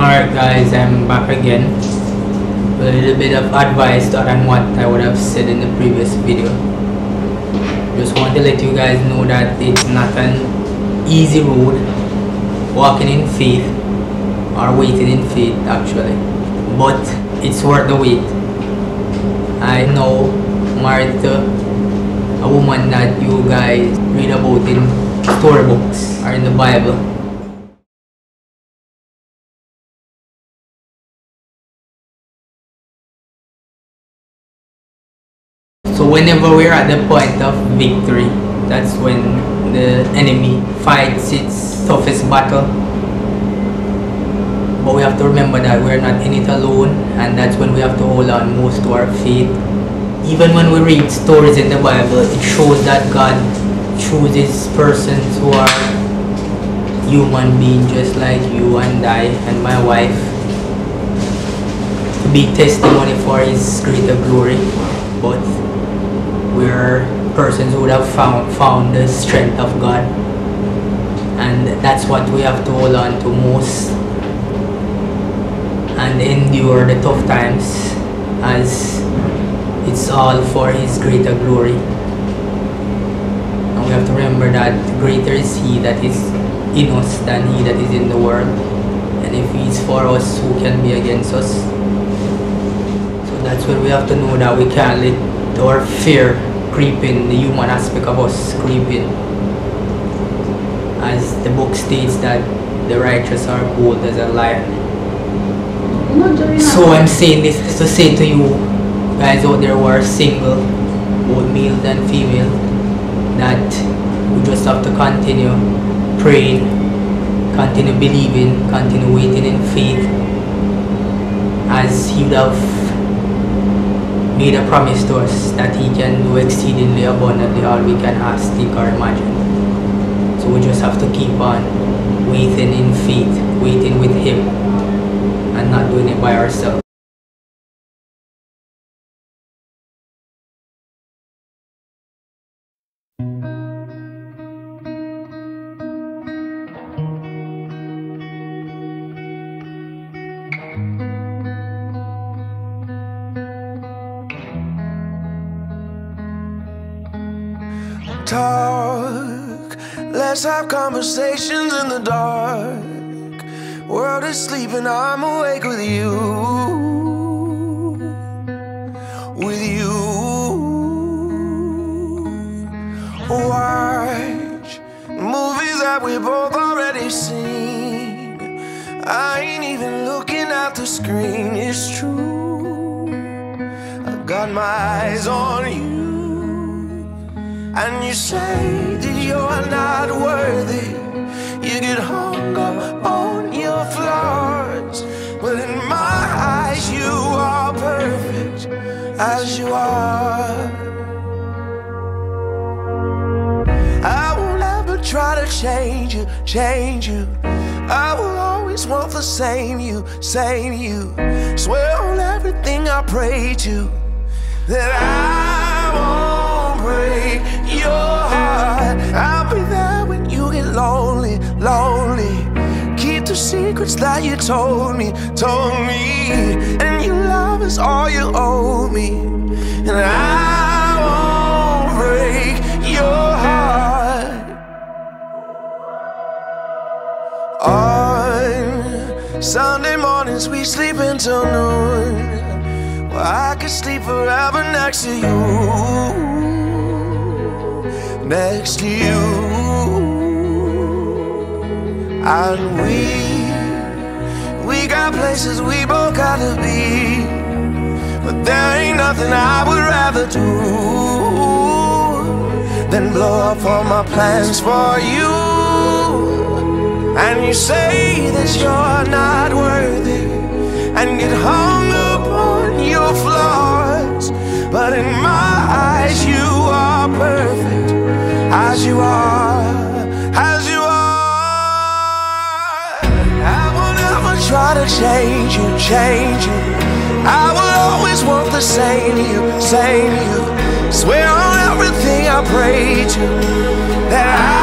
Alright guys, I'm back again with a little bit of advice other than what I would have said in the previous video. Just want to let you guys know that it's not an easy road walking in faith or waiting in faith actually but it's worth the wait. I know to a woman that you guys read about in storybooks or in the Bible So whenever we're at the point of victory, that's when the enemy fights its toughest battle. But we have to remember that we're not in it alone and that's when we have to hold on most to our faith. Even when we read stories in the Bible, it shows that God chooses persons who are human beings just like you and I and my wife to be testimony for his greater glory. But we're persons who would have found found the strength of God. And that's what we have to hold on to most. And endure the tough times as it's all for his greater glory. And we have to remember that greater is he that is in us than he that is in the world. And if he's for us who can be against us? So that's when we have to know that we can't let our fear creeping, the human aspect of us creeping. As the book states that the righteous are bold as a lion. So I'm saying this to say to you guys out there who are single, both male and female, that we just have to continue praying, continue believing, continue waiting in faith as you have made a promise to us that he can do exceedingly abundantly all we can ask, think or imagine. So we just have to keep on waiting in faith, waiting with him and not doing it by ourselves. Talk. Let's have conversations in the dark. World is sleeping, I'm awake with you. With you. Watch movies that we both already seen. I ain't even looking at the screen, it's true. I got my eyes on you. And you say that you're not worthy. You get hung up on your flaws. But in my eyes you are perfect As you are. I won't ever try to change you, change you. I will always want the same you, same you. Swear on everything I pray to That I won't break your heart. I'll be there when you get lonely, lonely. Keep the secrets that you told me, told me. And your love is all you owe me. And I won't break your heart. On Sunday mornings, we sleep until noon. Well, I could sleep forever next to you next to you. And we, we got places we both gotta be. But there ain't nothing I would rather do than blow up all my plans for you. And you say that you're not worthy and get hung try to change you, change you. I will always want the same you, same you. Swear on everything I pray to that I.